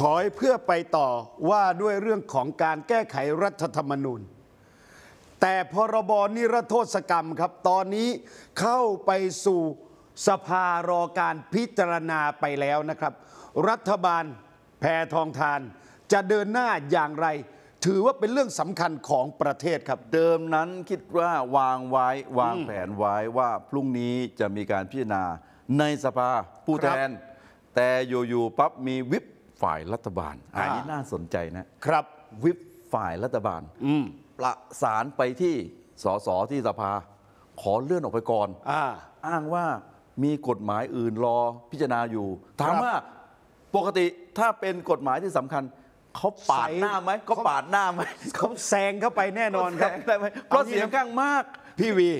ถอยเพื่อไปต่อว่าด้วยเรื่องของการแก้ไขรัฐธรรมนูญ แต่พรบนิรโทษกรรมครับตอนนี้เข้าไปสู่สภารอการพิจารณาไปแล้วนะครับ รัฐบาลแพทองทาน จะเดินหน้าอย่างไร ถือว่าเป็นเรื่องสำคัญของประเทศครับ เดิมนั้นคิดว่าวางไว้วางแผนไว้ว่าพรุ่งนี้จะมีการพิจารณาในสภาผู้แทน แต่อยู่ๆปั๊บมีวิป ฝ่ายรัฐบาล อันนี้น่าสนใจนะครับ วิปฝ่ายรัฐบาลอืมประสานไปที่สสที่สภา ขอเลื่อนออกไปก่อนอ่าอ้างว่ามีกฎหมายอื่นรอพิจารณาอยู่ ถามครับว่าปกติถ้าเป็นกฎหมายที่สำคัญเขาปาดใส่หน้าไหมเขาปาดหน้าไหมเขาแซงเข้าไปแน่นอนครับแซงได้ไหมเพราะเสียงข้างมากพี่วี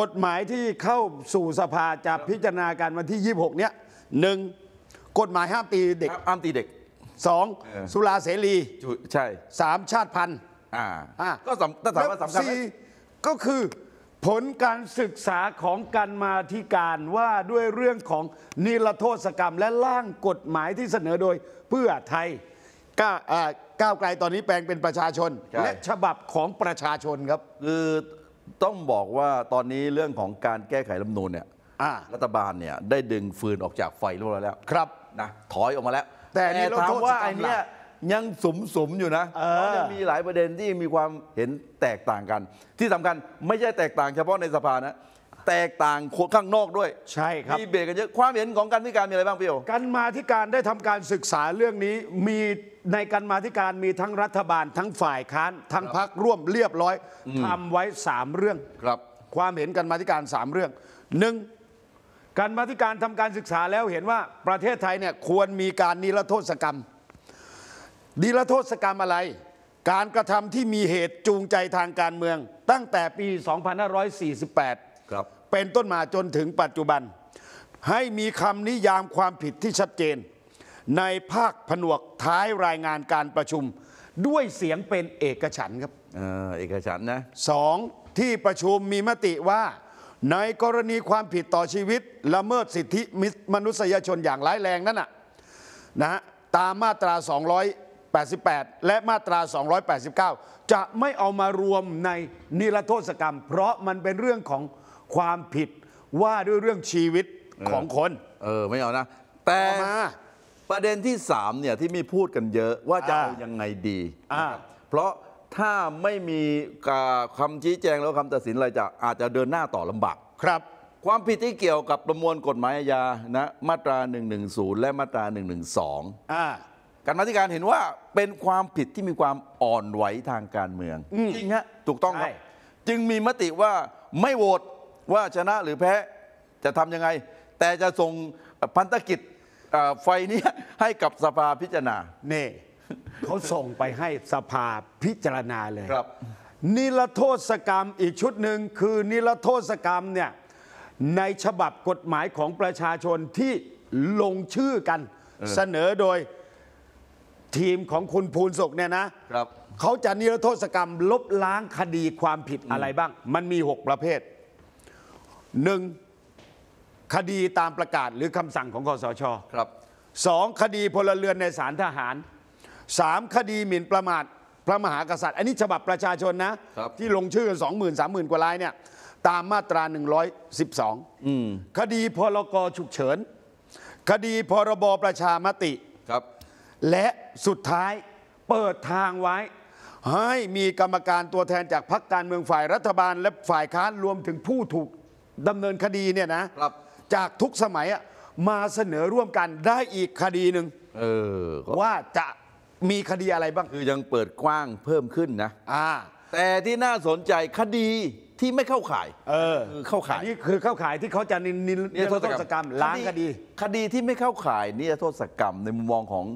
กฎหมายที่เข้าสู่สภาจะพิจารณากันวันที่ 26 เนี้ยหนึ่งกฎหมายห้ามตีเด็กอ้ามตีเด็ก สองเออ สุราเสรีจุใช่ สามชาติพันธุ์อ่าอะก็สำถ้าถามว่าสำคัญไหมและสี่ก็คือ ผลการศึกษาของการมาธิการว่าด้วยเรื่องของนิรโทษกรรมและร่างกฎหมายที่เสนอโดยเพื่อไทยก้าวอ่าก้าวไกลตอนนี้แปลงเป็นประชาชน ใช่ และฉบับของประชาชนครับ คือต้องบอกว่าตอนนี้เรื่องของการแก้ไขรัฐธรรมนูญเนี่ยอ่า รัฐบาลเนี่ยได้ดึงฟืนออกจากไฟเรียบร้อยแล้วครับนะถอยออกมาแล้ว แต่นี่เราถามโทษว่าสกรรมไอ้เนี่ยยังสมสมๆอยู่นะเออ เพราะยังมีหลายประเด็นที่มีความเห็นแตกต่างกัน ที่สำคัญไม่ใช่แตกต่างเฉพาะในสภานะ แตกต่างข้างนอกด้วยใช่ครับมีเบรกกันเยอะความเห็นของการพิการมีอะไรบ้างพี่โอ การมาธิการได้ทำการศึกษาเรื่องนี้มีในการมาธิการมีทั้งรัฐบาล ทั้งฝ่ายค้าน ทั้งพักร่วมเรียบร้อยทำไว้สามเรื่อง ครับ ความเห็นการมาธิการสามเรื่องหนึ่ง การมาธิการทำการศึกษาแล้วเห็นว่าประเทศไทยเนี่ยควรมีการนิรโทษกรรม นิรโทษกรรมอะไร การกระทำที่มีเหตุจูงใจทางการเมือง ตั้งแต่ปี 2548 ครับ เป็นต้นมาจนถึงปัจจุบัน ให้มีคำนิยามความผิดที่ชัดเจน ในภาคผนวกท้ายรายงานการประชุม ด้วยเสียงเป็นเอกฉันท์ครับเออเอกฉันท์นะสองที่ประชุมมีมติว่า ในกรณีความผิดต่อชีวิต ละเมิดสิทธิมนุษยชนอย่างร้ายแรงนั่นน่ะนะฮะตามมาตรา 288 และมาตรา 289 จะไม่เอามารวมในนิรโทษกรรม เพราะมันเป็นเรื่องของความผิดว่าด้วยเรื่องชีวิตของคน เออ ไม่เอานะ แต่เอามาประเด็นที่สามเนี่ยที่มีพูดกันเยอะว่าจะอ่าเอายังไงดีอ่านะครับเพราะ ถ้าไม่มีการคำชี้แจงแล้วคำตัดสินอะไรจะอาจจะเดินหน้าต่อลำบากครับ ความผิดที่เกี่ยวกับประมวลกฎหมายอาญานะมาตรา 110 และมาตรา 112อ่าการมาธิการเห็นว่าเป็นความผิดที่มีความอ่อนไหวทางการเมืองจริงฮะถูกต้องครับใช่จึงมีมติว่าไม่โหวตว่าชนะหรือแพ้จะทำยังไง แต่จะส่งพันธกิจเอ่อไฟเนี้ยให้กับสภาพิจารณานี่ เขาส่งไปให้สภาพิจารณาเลยครับ นิรโทษกรรมอีกชุดหนึ่งคือนิรโทษกรรมเนี่ยในฉบับกฎหมายของประชาชนที่ลงชื่อกัน เสนอโดยทีมของคุณภูนศกเนี่ยนะครับเขาจะนิรโทษกรรมลบล้างคดีความผิดอะไรบ้าง มันมี 6 ประเภทหนึ่งคดีตามประกาศหรือคำสั่งของคอสชครับสองคดีพลเรือนในศาลทหาร สามคดีหมิ่นประมาทพระมหากษัตริย์ อันนี้ฉบับประชาชนนะครับที่ลงชื่อกันสองหมื่นสามหมื่นกว่ารายเนี่ยตามมาตรา 112 คดีพรกฉุกเฉิน คดีพรบประชามติครับ และสุดท้ายเปิดทางไว้ ให้มีกรรมการตัวแทนจากพรรคการเมืองฝ่ายรัฐบาลและฝ่ายค้านรวมถึงผู้ถูกดำเนินคดีเนี่ยนะครับจากทุกสมัยอะมาเสนอร่วมกันได้อีกคดีหนึ่งเออก็ว่าจะ มีคดีอะไรบ้าง คือยังเปิดกว้างเพิ่มขึ้นนะ อ่า แต่ที่น่าสนใจคดีที่ไม่เข้าข่ายเออ คือเข้าข่ายอันนี้คือเข้าข่ายที่เขาจะนินนินนิรโทษกรรมล้างคดี คดีที่ไม่เข้าข่ายนิรโทษกรรมในมุมมองของ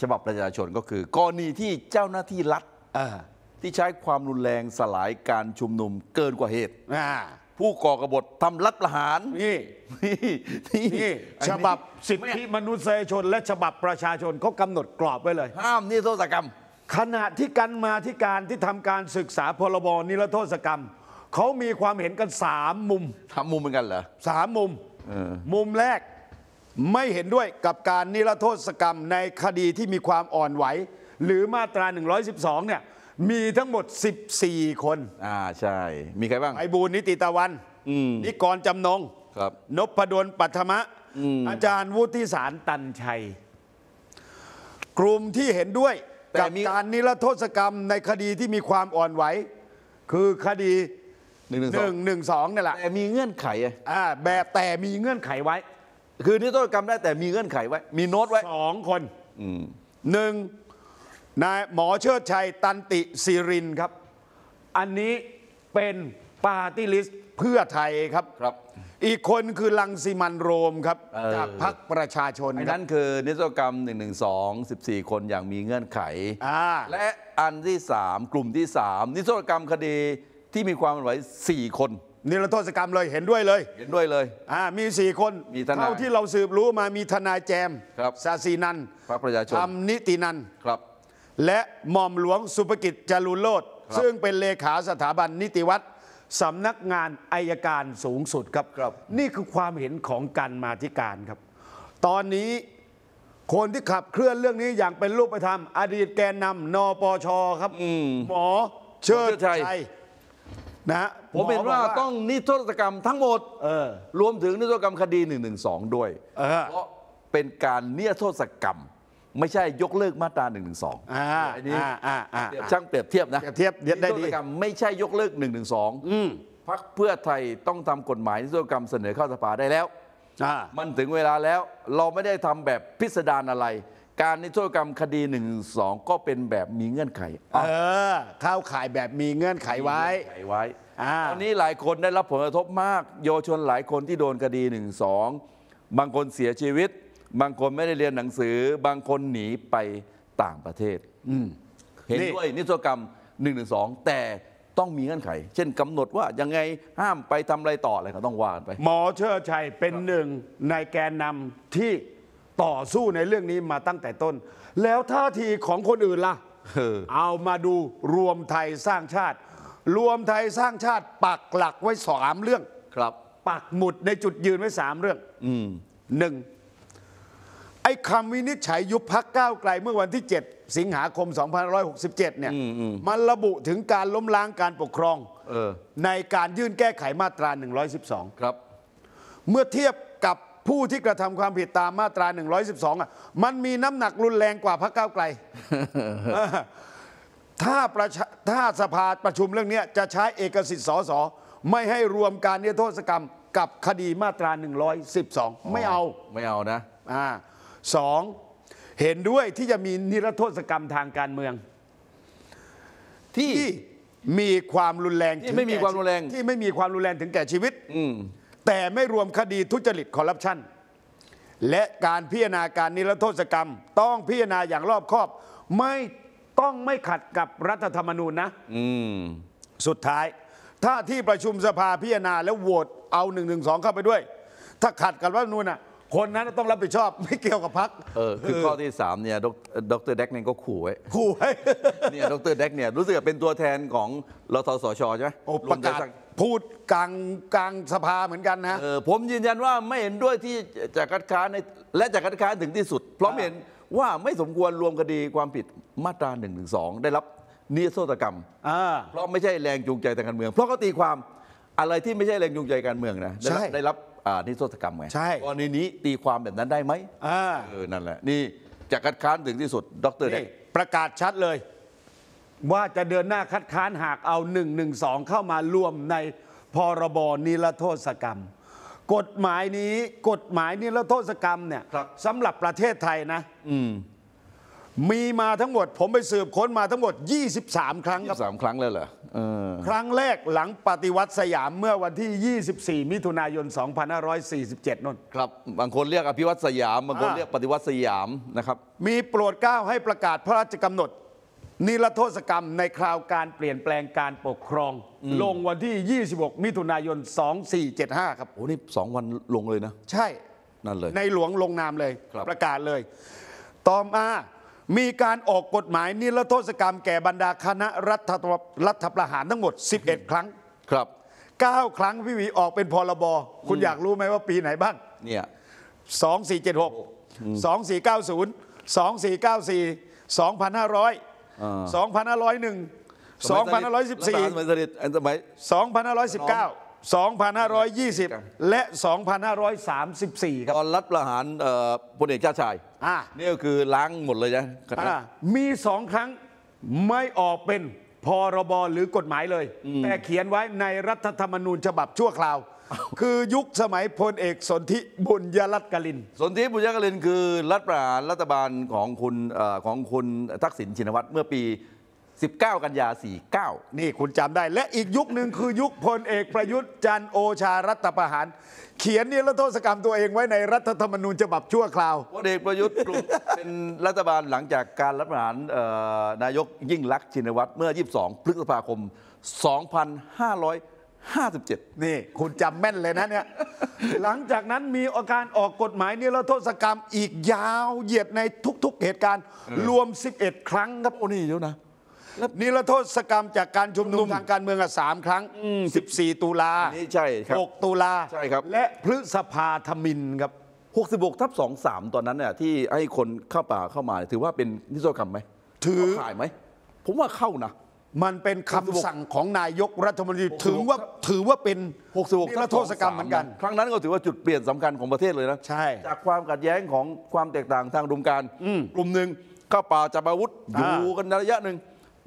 ฉบับประชาชนก็คือกรณีที่เจ้าหน้าที่รัฐเออที่ใช้ความรุนแรงสลายการชุมนุมเกินกว่าเหตุ อ่า ผู้ก่อกบฏทำรัฐประหารนี่นี่นี่นี่อันฉนี้บับสิทธิมนุษยชนและฉบับประชาชนเขากำหนดกรอบไว้เลย ห้ามนิรโทษกรรม ขณะที่กันมาที่การที่ทำการศึกษาพรบนิรโทษกรรมเขามีความเห็นกันสามมุมทำมุมเหมือนกันเหรอสามมุมเออมุมแรกไม่เห็นด้วยกับการนิรโทษกรรมในคดีที่มีความอ่อนไหว หรือมาตรา 112 เนี่ย มีทั้งหมด 14 คน อ่าใช่ มีใครบ้าง ไอบูลย์นิติตะวันอืมนิกรจำนงครับนพดลปัทมะ อาจารย์วุฒิสารตันชัย กลุ่มที่เห็นด้วยแต่กับมีการนิรโทษกรรมในคดีที่มีความอ่อนไหว คือคดีหนึ่งหนึ่งสอง1 1 2นี่แหละแต่มีเงื่อนไขอะอ่าแบบแต่มีเงื่อนไขไว้ คือนิรโทษกรรมได้แต่มีเงื่อนไขไว้ มีโน้ตไว้สองคนอืมหนึ่ง นายหมอเชิดชัยตันติศิรินครับ อันนี้เป็น party list เพื่อไทยครับครับ อีกคนคือรังสิมันต์ โรมครับ เออ จากพรรคประชาชนอันครันั้บนคือนิรโทษกรรม 1 1 2 14 คนอย่างมีเงื่อนไข อ่าและอันที่ 3 กลุ่มที่ 3 นิรโทษกรรมคดีที่มีความไหว4 คน นิรโทษกรรมเลยเห็นด้วยเลย เห็นด้วยเลย อ่ามีสี่คนมีทนายเท่าที่เราสืบรู้มามีทนายแจมครับสาสีนันท์พรรคประชาชนธรรมนิตินันท์ครับ และหม่อมหลวงสุภกิจจารุโลดครับซึ่งเป็นเลขาสถาบันนิติวัตรสำนักงานอายการสูงสุดครับครับนี่คือความเห็นของการมาธิการครับ ตอนนี้คนที่ขับเคลื่อนเรื่องนี้อย่างเป็นรูปธรรม อดีตแกนนำนปชครับอืมหมอเชิดหมอเชิดชัชัยยนะฮะผมเห็นหบว่าอกต้องนิรโทษกรรมทั้งหมดเออรวมถึงนิรโทษกรรมคดี 112 ด้วยเออเพราะเป็นการนิรโทษกรรม ไม่ใช่ยกเลิกมาตรา112อ่าอันนี้อ่าอ่าอ่าช่างเปรียบเทียบนะเปรียบเทียบได้ดี นิรโทษกรรมไม่ใช่ยกเลิก112อืมพักเพื่อไทยต้องทำกฎหมายนิรโทษกรรมเสนอเข้าสภาได้แล้ว อ่า มันถึงเวลาแล้วเราไม่ได้ทำแบบพิสดารอะไร การนิรโทษกรรมคดี112ก็เป็นแบบมีเงื่อนไขเออ เข้าข่ายแบบมีเงื่อนไขไว้ มีเงื่อนไขไว้ อ่า ตอนนี้หลายคนได้รับผลกระทบมาก เยาวชนหลายคนที่โดนคดี112บางคนเสียชีวิต บางคนไม่ได้เรียนหนังสือ บางคนหนีไปต่างประเทศเห็นนี่ด้วยนิรโทษกรรม112แต่ต้องมีเงื่อนไข เช่นกำหนดว่ายังไงห้ามไปทำอะไรต่ออะไรก็ต้องว่ากันไป หมอเชิดชัยเป็นหนึ่งในแกนนำที่ต่อสู้ในเรื่องนี้มาตั้งแต่ต้น แล้วท่าทีของคนอื่นล่ะเออเอามาดูรวมไทยสร้างชาติ รวมไทยสร้างชาติปักหลักไว้สามเรื่อง ครับ ปักหมุดในจุดยืนไว้สามเรื่องอืมหนึ่ง ไอ้คำวินิจฉัยยุบพักก้าวไกลเมื่อวันที่ 7 สิงหาคม 2567 เนี่ยอืมอืมมันระบุถึงการล้มล้างการปกครองเออในการยื่นแก้ไขมาตรา 112 ครับ เมื่อเทียบกับผู้ที่กระทำความผิดตามมาตรา 112 อะ มันมีน้ำหนักรุนแรงกว่าพรรคก้าวไกลเออถ้าประชาถ้าสภาประชุมเรื่องเนี้ยจะใช้เอกสิทธิ์สสไม่ให้รวมการนิรโทษกรรมกับคดีมาตรา 112 ไม่เอา ไม่เอานะ อ่า สองเห็นด้วยที่จะมีนิรโทษกรรมทางการเมืองที่ที่มีความรุนแรงที่ไม่มีความรุนแรงที่ไม่มีความรุนแรงถึงแก่ชีวิตอืมแต่ไม่รวมคดีทุจริตคอร์รัปชันและการพิจารณาการนิรโทษกรรม ต้องพิจารณาอย่างรอบคอบ ไม่ต้องไม่ขัดกับรัฐธรรมนูญนะอืมสุดท้าย ถ้าที่ประชุมสภาพิจารณาแล้วโหวตเอา1นึเข้าไปด้วย ถ้าขัดกับรัฐธรรมนูญน่ะ คนนั้นต้องรับผิดชอบไม่เกี่ยวกับพักเออคือข้อที่3เนี่ยดรดรแดกเนี่ยก็ขู่ไว้คู่ให้เนี่ยดรแดกเนี่ยรู้สึกว่าเป็นตัวแทนของรทสชใช่ไหมโอ้ประกาศวมไทยสร้างพูดกลางกลางสภาเหมือนกันนะเออผมยืนยันว่าไม่เห็นด้วยที่จะคัดค้านในและจะคัดค้านถึงที่สุด เพราะเห็นว่าไม่สมควรรวมคดีความผิดมาตรา1นึได้รับนิรโทษกรรมอ่าเพราะไม่ใช่แรงจูงใจทางการเมือง เพราะเขาตีความอะไรที่ไม่ใช่แรงจูงใจการเมืองนะได้รับใช่ได้รับอ่า นิรโทษกรรมไงใช่กรณีนี้ตีความแบบนั้นได้ไหมอ่าเออนั่นแหละนี่จะคัดค้านถึงที่สุดดรแดนี่กประกาศชัดเลย ว่าจะเดินหน้าคัดค้านหากเอา1นึเข้ามารวมในพรบนิรโทษกรรม กฎหมายนี้กฎหมายนิรโทษกรรมเนี่ยครับสำหรับประเทศไทยนะอื มมีมาทั้งหมด ผมไปสืบค้นมาทั้งหมด 23 ครั้งครับ สามครั้งเลยเหรอเออครั้งแรกหลังปฏิวัติสยามเมื่อวันที่ 24 มิถุนายน 2547นนครับ บางคนเรียกอภิวัตสยาม บางคนอ่าเรียกปฏิวัติสยามนะครับ มีโปรดเกล้าให้ประกาศพระราชกำหนด นิรโทษกรรมในคราวการเปลี่ยนแปลงการปกครอง ลงวันที่ 26 มิถุนายน 2475 ครับ โอ้นี่สองวันลงเลยนะ ใช่ นั่นเลย ในหลวงลงนามเลย ครับ ประกาศเลย ต่อมา มีการออกกฎหมายนิรโทษกรรมแก่บรรดาคณะรัฐประรัฐประหารทั้งหมด 11 ครั้งครับ9ครั้งพี่หวีออกเป็นพรบคุณอยากรู้ไหมว่าปีไหนบ้างเนี่ย2476 2490 2494 2500อ่า2501สมัยสมัย2514สลิดอันสมัย2519 2520 และ 2534 ครับตอนรัฐประหารเอ่อพลเอกชาติชาย อ่านี่ก็คือล้างหมดเลยนะอ่ามีสองครั้งไม่ออกเป็นพรบหรือกฎหมายเลย แต่เขียนไว้ในรัฐธรรมนูญฉบับชั่วคราว คือยุคสมัยพลเอกสนธิบุญยรัตน์กลิน สนธิบุญยกลินคือรัฐประหารรัฐบาลของคุณเอ่อของคุณทักษิณชินวัตรเมื่อปี 19 กันยา 49 นี่คุณจำได้ และอีกยุคหนึ่งคือยุคพลเอกประยุทธ์จันทร์โอชารัฐประหาร เขียนนิรโทษกรรมตัวเองไว้ในรัฐธรรมนูญฉบับชั่วคราวพลเอกประยุทธ์กลุ่มเป็นรัฐบาลหลังจากการรัฐประหารเอ่อนายกยิ่งลักษณ์ชินวัตรเมื่อ 22 พฤษภาคม 2557 นี่คุณจำแม่นเลยนะเนี่ยหลังจากนั้นมีอาการออกกฎหมายนิรโทษกรรมอีกยาวเหยียดในทุกๆเหตุการณ์รวม 11 ครั้งครับโอ้นี่เดี๋ยวนะ นิรโทษกรรมจากการชุมนุมทางการเมืองอะสามครั้ง 14 ตุลาอันนี้ใช่ครับ6ตุลาใช่ครับและพฤษภาธมินครับ 66ทับ23 ตอนนั้นเนี่ยที่ให้คนเข้าป่าเข้ามาเนี่ยถือว่าเป็นนิรโทษกรรมไหมถือเข้าข่ายไหม ผมว่าเข้านะ มันเป็นคำสั่งของนายกรัฐมนตรี66ถือว่าถือว่าเป็น 66นิรโทษกรรมเหมือนกัน ครั้งนั้นก็ถือว่าจุดเปลี่ยนสำคัญของประเทศเลยนะใช่จากความขัดแย้งของความแตกต่างทางอุดมการณ์กลุ่มหนึ่งเข้าป่าจับอาวุธอยู่กันระยะหนึ่ง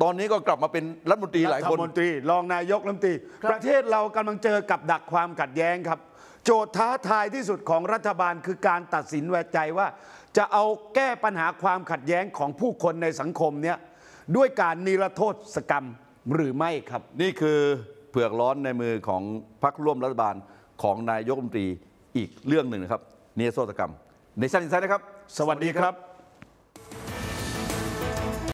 ตอนนี้ก็กลับมาเป็นรัฐมนตรีหลายรัคฐนมนตรี รองนายกรัฐมนตรี ประเทศเรากำลังเจอกับดักความขัดแย้งครับ โจทย์ท้าทายที่สุดของรัฐบาลคือการตัดสินใจว่า จะเอาแก้ปัญหาความขัดแย้งของผู้คนในสังคมเนี้ยด้วยการนิรโทษกรรมหรือไม่ครับ นี่คือเผือกร้อนในมือของพรรคร่วมรัฐบาลของนายกรัฐมนตรีอีกเรื่องหนึ่งนะครับนิรโทษกรรมในชั้นอินไซด์นะครับ สวัสดีครับ